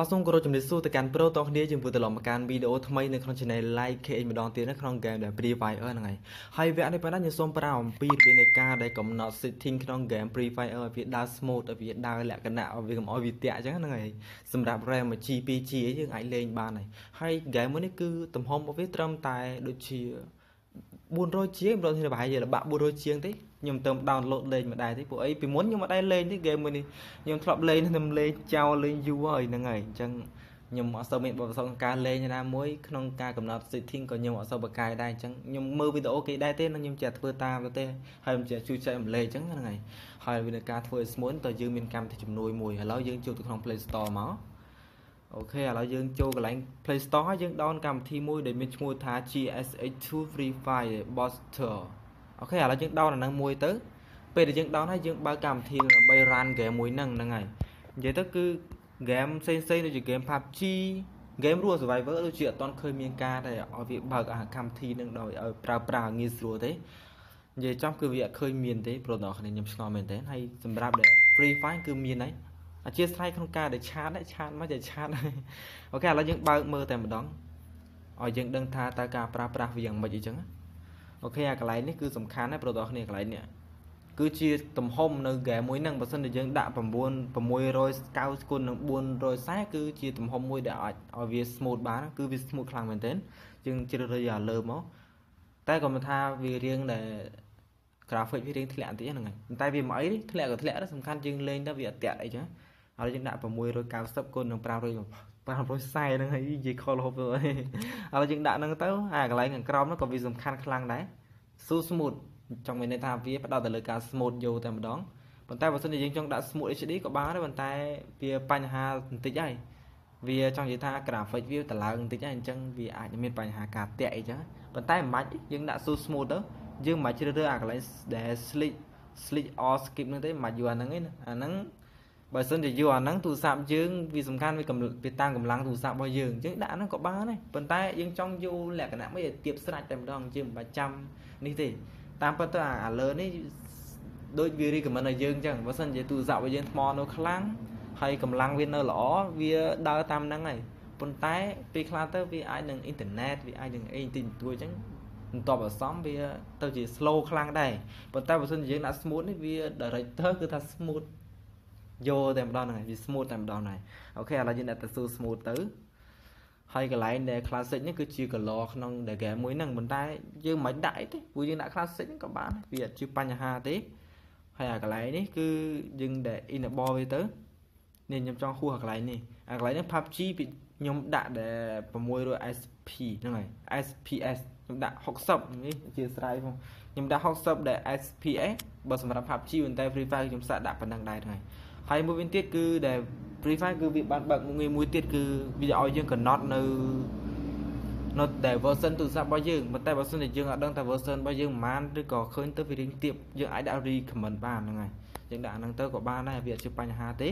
បាទសូមគោរពជំរាបសួរទៅកាន់ប្រូតគ្នាយើងធ្វើត្រឡប់មកកាន់វីដេអូថ្មីនៅក្នុង Channel Like KH ម្ដងទៀតនៅក្នុង game ដែល Free Fire ហ្នឹងហើយហើយវគ្គនេះប៉ុណ្ណាខ្ញុំសូមប្រាអំពីរបៀបនៃការដែលកំណត់ setting ក្នុង game Free Fire ឲ្យវាដើរ smooth ឲ្យវាដើរលក្ខណៈឲ្យវាកុំឲ្យវាតាក់អញ្ចឹងហ្នឹងហើយសម្រាប់ RAM 1G 2G យើងអាចលេងបានហើយហើយ game មួយនេះគឺទំហំរបស់វាត្រឹមតែដូចជា 400ជាងប្រហែលប្រហែលជាល្បាក់400ជាងទេ ខ្ញុំទៅ download លេងមកដែរទេពួកអីពីមុនខ្ញុំមិនដែរលេងទេ game មួយនេះខ្ញុំធ្លាប់លេងខ្ញុំលេងចោលលេងយូរហើយហ្នឹងហើយអញ្ចឹងខ្ញុំអត់សូវមានបទពិសោធន៍ក្នុងការលេងណាមួយក្នុងការកំណត់ setting ក៏ខ្ញុំអត់សូវបកកាយដែរអញ្ចឹងខ្ញុំមើលវីដេអូគេដែរទេនិងខ្ញុំចេះធ្វើតាមទៅទេហើយខ្ញុំចេះជួយចែករំលែកអញ្ចឹងហ្នឹងហើយហើយវានៅការធ្វើឲ្យ smooth តើយើងមានកម្មវិធីជំនួយមួយឥឡូវយើងជួបទៅក្នុង Play Store មកអូខេឥឡូវយើងចូលកន្លែង Play Store ហើយយើងដោនកម្មវិធីមួយដែលមានឈ្មោះថា GSH2 Free Fire Booster អូខេឥឡូវយើង down អាហ្នឹងមួយទៅពេលដែលយើង down ហើយយើងបើកកម្មវិធីដើម្បី run game មួយហ្នឹងហ្នឹងហើយនិយាយទៅគឺ game ផ្សេងផ្សេងដូចជា game PUBG game រស់ survivor ដូចជាអត់ទាន់ឃើញមានការដែលឲ្យវាបើកអាកម្មវិធីនឹងដោយឲ្យប្រើប្រាស់ងាយស្រួលទេនិយាយចំគឺវាអត់ឃើញមានទេព្រោះដល់គ្នាខ្ញុំឆ្ងល់មែនទេហើយសម្រាប់ដែល Free Fire គឺមានហើយអធិស្ឋានក្នុងការដែលឆាតឆាតមកតែឆាតអូខេឥឡូវយើងបើកមើលតែម្ដងឲ្យយើងដឹងថាតើការប្រើប្រាស់វាយ៉ាងម៉េចអីចឹង អូខេអាកន្លែងនេះគឺសំខាន់ណាស់ព្រោះដល់គ្នាកន្លែងនេះគឺជាទំហំនៅហ្គេមមួយហ្នឹងបើសិនជាយើងដាក់9 690គុណនឹង440គឺជាទំហំមួយដែលអាចឲ្យវា smooth បានគឺវា smooth ខ្លាំងមែនទែនយើងជ្រើសរើសយកលើមកតែក៏មិនថាវារៀងដែល graphic វារៀងធ្លាក់បន្តិចហ្នឹងហើយតែវាមិនអីធ្លាក់ក៏ធ្លាក់ដែរសំខាន់យើងលេងទៅវាអត់តាក់អីចឹងហើយយើងដាក់690គុណនឹង500 540ហ្នឹងហើយនិយាយខលហូបទៅហើយឥឡូវយើងដាក់ហ្នឹងទៅអាកន្លែងខាងក្រោមហ្នឹងក៏វាសំខាន់ខ្លាំងដែរ so smooth ចង់មានន័យថាវាផ្ដោតទៅលើការ smooth យកតែម្ដងប៉ុន្តែបើសិនជាយើងចង់ដាក់ smooth HD ក៏បានដែរប៉ុន្តែវាបញ្ហាបន្តិចហើយវាចង់និយាយថា graphic វាតឡើងបន្តិចហើយអញ្ចឹងវាអាចមានបញ្ហាការតាក់អីចឹងប៉ុន្តែមិនបាច់យើងដាក់ so smooth ទៅយើងមិនបាច់ជ្រើសរើសអាកន្លែងដែល slick slick or skip ហ្នឹងទេមិនបាច់យកអាហ្នឹងទេអាហ្នឹង បើសិនជាយកអាហ្នឹងទូរស័ព្ទយើងវាសំខាន់វាវាតាមកម្លាំងទូរស័ព្ទរបស់យើងអញ្ចឹងដាក់ហ្នឹងក៏បានដែរប៉ុន្តែយើងចង់យកលក្ខណៈមួយឲ្យទៀបស្រាច់តែម្ដងយើងមិនបាច់ចាំនេះទេតាមពិតទៅអាលើនេះដូចវា recommend ឲ្យយើងអញ្ចឹងបើសិនជាទូរស័ព្ទរបស់យើងថ្មនៅខ្លាំងហើយកម្លាំងវានៅល្អវាដើរតាមហ្នឹងហើយប៉ុន្តែពេលខ្លះទៅវាអាចនឹងអ៊ីនធឺណិតវាអាចនឹងអីតិចតួចអញ្ចឹងបន្ទាប់អាសំវាទៅជា slow ខ្លាំងដែរប៉ុន្តែបើសិនជាយើងដាក់ smooth នេះវា director គឺថា smooth យកតែម្ដងហ្នឹងវា smooth តែម្ដងហ្នឹងអូខេឥឡូវយើងដាក់ទៅ smooth ទៅហើយកន្លែងដែល classic នេះគឺជា color ក្នុងដែល game មួយហ្នឹងប៉ុន្តែយើងមិនដាក់អីទេព្រោះយើងដាក់ classic ហ្នឹងក៏បានវាអត់ជាបញ្ហាទេហើយអាកន្លែងនេះគឺយើងដែល enable វាទៅនេះខ្ញុំចង់ហួសអាកន្លែងនេះអាកន្លែងនេះ PUBG ខ្ញុំដាក់ដែល600 SP ហ្នឹងហើយ SPS ខ្ញុំដាក់60នេះជាស្រ័យផងខ្ញុំដាក់60ដែល SPS បើសម្រាប់ PUBG ប៉ុន្តែ Free Fire ខ្ញុំសាកដាក់ប៉ុណ្ណឹងដែរហ្នឹងហើយ មួយវិញទៀតគឺដែល Free Fire គឺវាបានបើកមួយមួយទៀតគឺវាឲ្យយើងកំណត់នៅនៅតែ version ទូរស័ព្ទរបស់យើងប៉ុន្តែបើសិនជាយើងអត់ដឹងតែ version របស់យើងប៉ុន្មានឬក៏ឃើញទៅវារៀងទៀបយើងអាចដាក់ recommend បានហ្នឹងហើយយើងដាក់ហ្នឹងទៅក៏បានដែរវាអត់ជាបញ្ហាទេ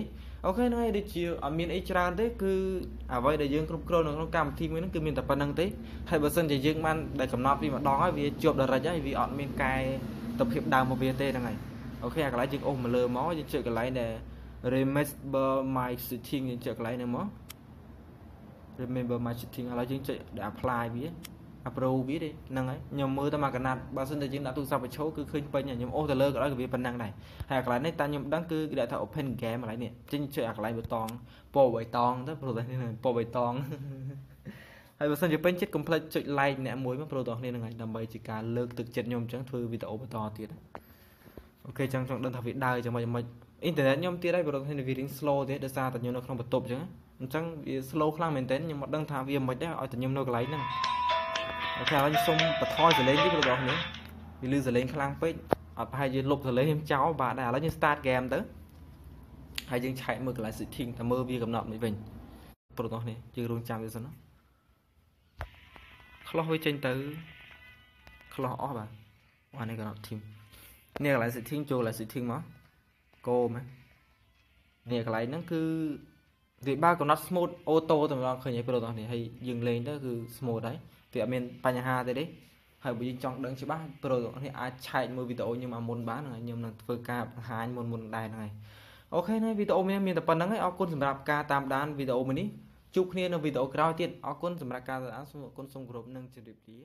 អូខេហ្នឹងហើយដូចជាអត់មានអីច្រើនទេគឺអ្វីដែលយើងគ្រប់គ្រងនៅក្នុងកម្មវិធីមួយហ្នឹងគឺមានតែប៉ុណ្្នឹងទេហើយបើសិនជាយើងបានដែលកំណត់ពីម្ដងហើយវាជាប់ direct ហើយវាអត់មានកែទៅភាពដើមរបស់វាទេហ្នឹងហើយអូខេអាកន្លែងយើងអូសមកលើមកយើងជឿកន្លែងដែល remember my setting យើងចុចកន្លែងនេះមក remember my setting ឥឡូវយើងចុច apply វា approve វាទេហ្នឹងហើយខ្ញុំមើលទៅមកកណាត់បើសិនតែយើងដាក់ទូរស័ព្ទបញ្ឈរគឺឃើញពេញខ្ញុំអូសទៅលើក៏ដោយក៏វាប៉ុណ្ណឹងដែរហើយកន្លែងនេះតែខ្ញុំដឹងគឺគេដាក់ថា open game កន្លែងនេះចេញចុចអាកន្លែងប៊ូតុងពណ៌បៃតងទៅព្រោះតែនេះពណ៌បៃតងហើយបើសិនជាពេញចិត្តកុំភ្លេចចុច like អ្នកមួយមកព្រោះតោះគ្នាហ្នឹងហើយដើម្បីជាការលើកទឹកចិត្តខ្ញុំអញ្ចឹងធ្វើវីដេអូបន្តទៀតអូខេចង់ចង់ដឹងថាវាដើរយ៉ាងម៉េចម៉េច អ៊ីនធឺណិតខ្ញុំទៀតហើយប្រហែលវារៀង slow ទេដោយសារតែខ្ញុំនៅក្នុងបន្ទប់អញ្ចឹងអញ្ចឹងវា slow ខ្លាំងមែនទែនខ្ញុំមិនដឹងថាវាមិនដែរឲ្យតែខ្ញុំនៅកន្លែងហ្នឹងអូខេឥឡូវខ្ញុំសុំបន្ថយសលេងតិចបងប្អូននេះវាលឺសលេងខ្លាំងពេកអត់ប្រហែលយើងលុបសលេងខ្ញុំចោលបាទដែរឥឡូវយើង start game ទៅហើយយើងឆែកមើលកន្លែង setting តែមើលវាកំណត់មិនវិញបងប្អូននេះយើងរងចាំវាសិនណាខ្លោះវាចេញទៅខ្លោះអស់បាទអានេះកំណត់ team នេះកន្លែង setting ចូលកន្លែង setting មក គោមែននេះកន្លែងហ្នឹងគឺវាបើកំណត់ smooth auto តែម្ដងឃើញហើយប្រូទាំងនេះហើយយើងលេងទៅគឺ smooth ហើយវាអត់មានបញ្ហាទេទេហើយបើយើងចង់ដឹងច្បាស់ប្រូទាំងនេះអាចឆែកមើលវីដេអូខ្ញុំមកមុនបានហើយខ្ញុំនឹងធ្វើការបង្ហាញមុនមុនដែរហ្នឹងហើយអូខេណាវីដេអូនេះមានតែប៉ុណ្្នឹងឯងអរគុណសម្រាប់ការតាមដានវីដេអូមួយនេះជួបគ្នានៅវីដេអូក្រោយទៀតអរគុណសម្រាប់ការតាមដានសូមអរគុណសូមគោរពនិងជម្រាបលា